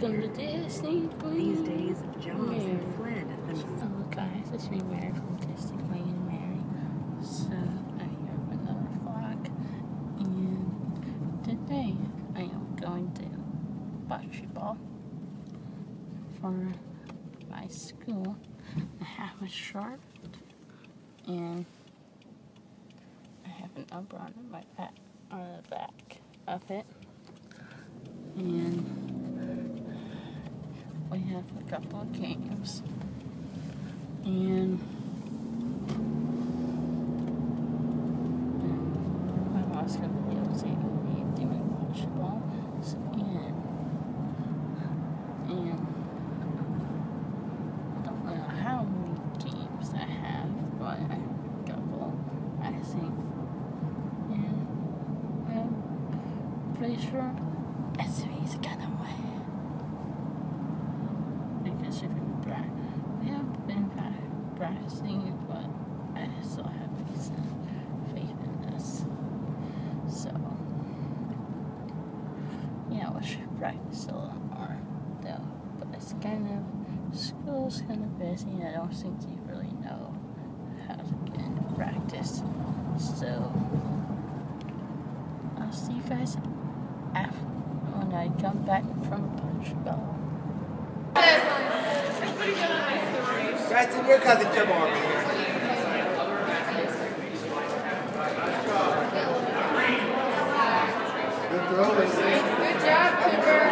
Welcome to Disney These days, Mary. had fled the Oh, guys, it's me, Mary from Disney Queen Mary. So, I have another vlog. And today, I am going to bocce ball for my school. I have a shirt and I have an umbrella on my back, on the back of it. And have a couple of games. And my mom's gonna be able to me doing bocce ball. So, and and I don't know how many games I have, but I have a couple, I think. And I'm pretty sure SV's gonna win. Because if we pra- we have been pra- practicing, but I still have faith in, this. So, yeah, we should practice a lot more, though. But it's kind of, school's kind of busy, and I don't think they really know how to get into practice. So, I'll see you guys after, when I come back from Portugal. Jackson, your cousin Jamal here. Good. Good job, Cooper.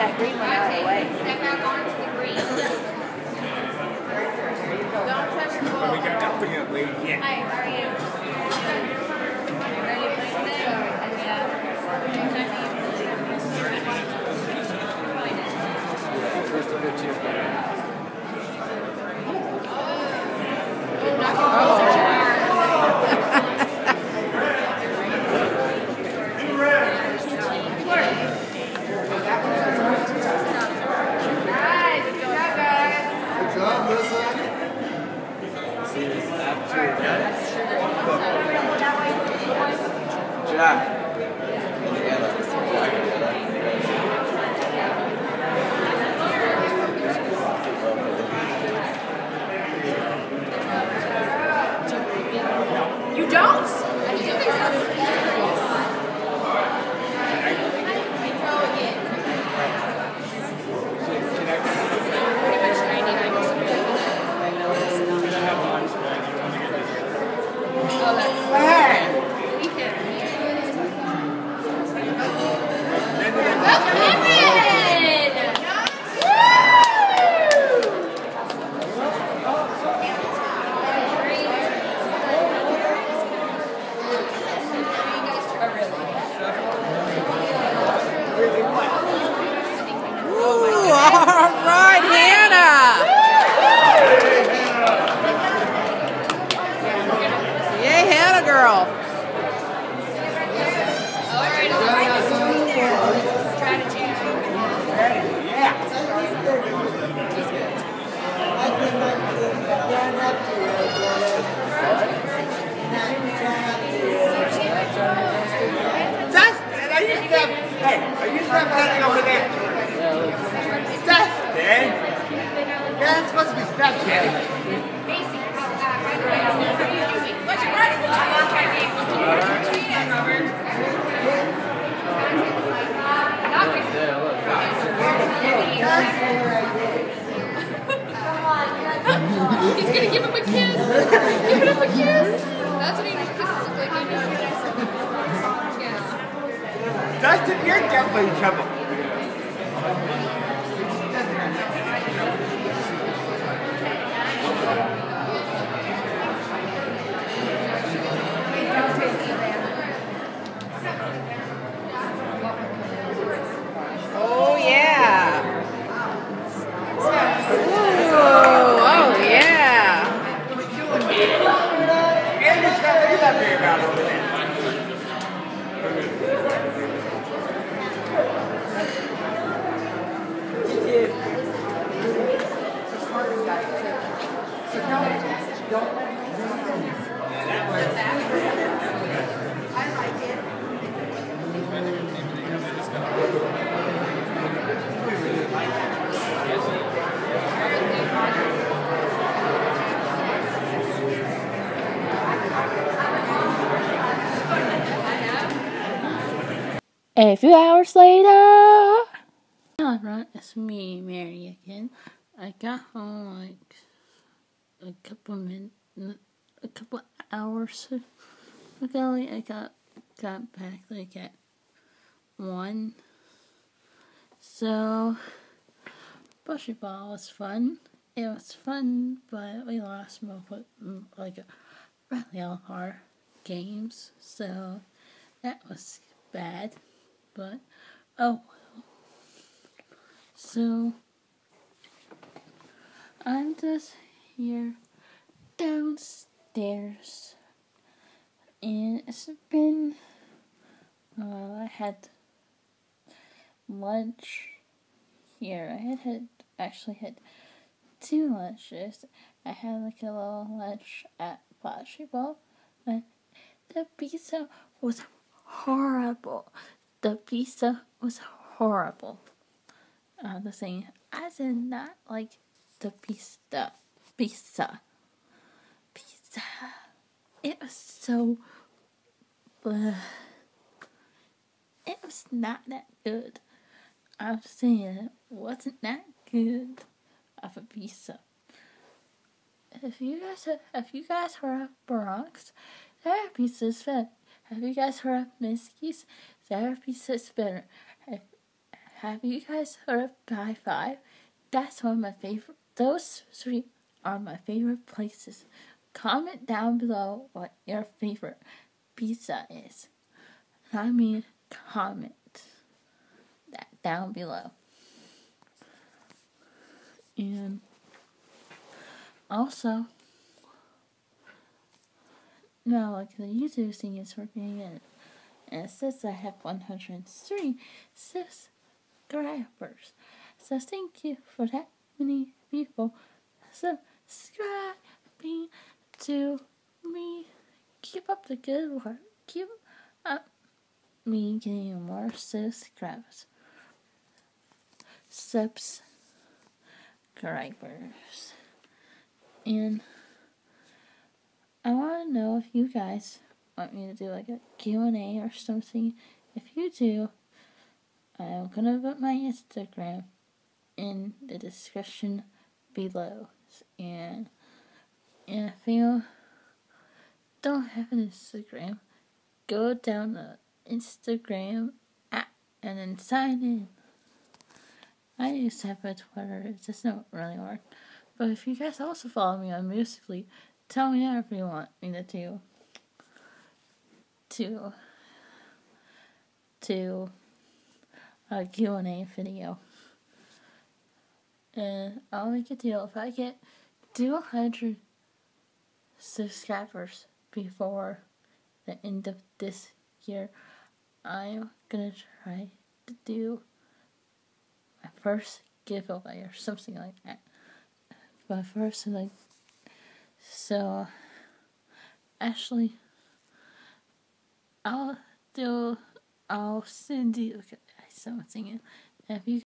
That green one your running? He's gonna give him a kiss. Give him a kiss. That's what he kisses like he Yeah. Dustin, you're definitely in trouble. A few hours later. Hello, everyone. It's me, Mary, again. I got home like a couple minutes, a couple hours ago. I got got back like at one. So, bocce ball was fun. It was fun, but we lost mm, like really all our games. So that was bad. But oh well. So I'm just here downstairs and it's been well I had lunch here. I had had actually had two lunches. I had like a little lunch at Bocce Ball, but the pizza was horrible. The pizza was horrible. Uh, the thing as in not like the pizza. Pizza. Pizza. It was so. Bleh. It was not that good. I'm saying it wasn't that good of a pizza. If you guys if you guys heard of Bronx, their pizza's better. Have you guys heard of Minsky's? therapy better. Have, you guys heard of Pie Five? That's one of my favorite. Those three are my favorite places. Comment down below what your favorite pizza is. I mean, comment that down below. And also, now like the YouTube thing is working and, and it says I have 103 subscribers. So thank you for that many people subscribing to me. Keep up the good work. Keep up me getting more subscribers. Subs subscribers. And I want to know if you guys want me to do like a Q&A or something. If you do, I'm going to put my Instagram in the description below. And, if you don't have an Instagram, go down the Instagram app and then sign in. I used to have a Twitter, it just don't really work. But if you guys also follow me on Musical.ly, tell me if you want me to do. To to a Q&A video. And I'll make a deal if I get 200 subscribers before the end of this year, I'm gonna try to do my first giveaway or something like that. My first like so actually I'll do I'll send you something if you